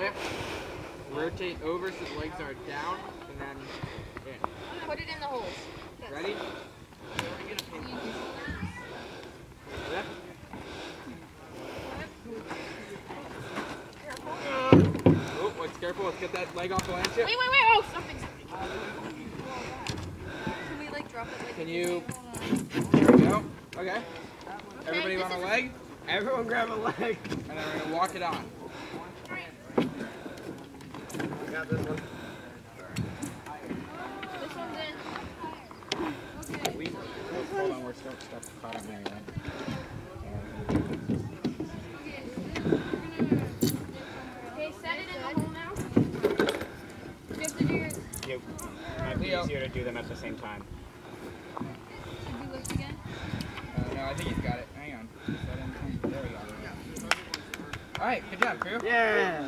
lift, rotate over so the legs are down, and then in. Put it in the holes. Ready? Lift. Oh, let's careful. Let's get that leg off the land Wait, wait, wait. Oh, something. Can we like drop it like Can you? There we go. Okay. Everybody on a leg, Everyone grab a leg. and then we're gonna walk it on. I this one. This one's in. We, hold on, we're still stuff caught. Okay, Leo. easier to do them at the same time. Should we lift again? Uh, no, I think he's got it. Hang on. All right, good job, crew. Yeah.